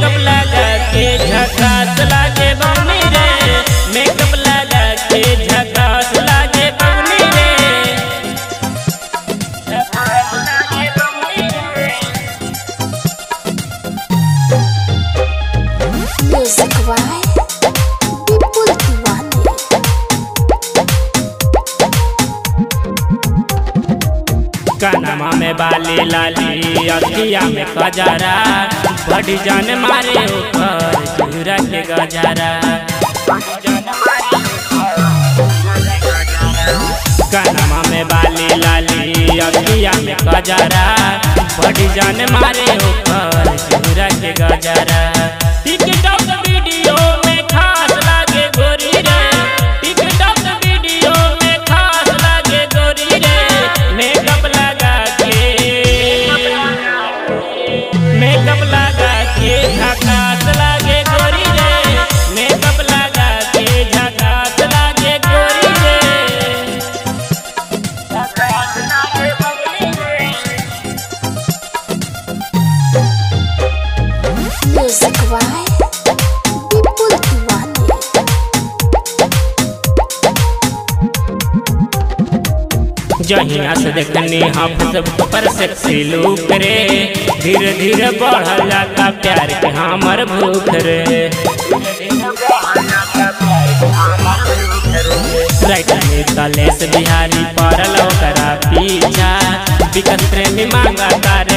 Gabla. कनमा में बाली लाली, अखिया में खजरा। बड़ी जान मारे ऊपर चूरा के गजरा कनमा में बाली लाली, अखिया में खजरा। बड़ी जान मारे ऊपर। जहिया से देखनी हम सब पर सेक्सी लूक रे धीरे धीरे बढ़ला का प्यार के हमर भूख रे राइट में कलेश बिहारी पड़ल ओकरा पीछा विकट प्रेमी मांगा तार